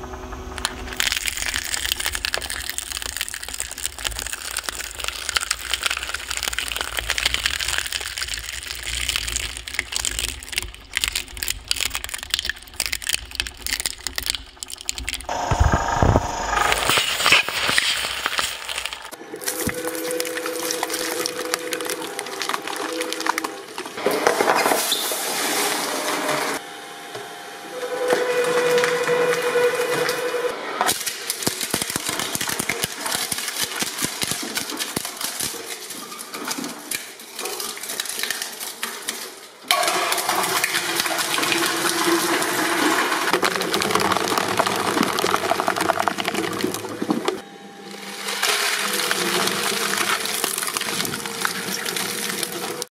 you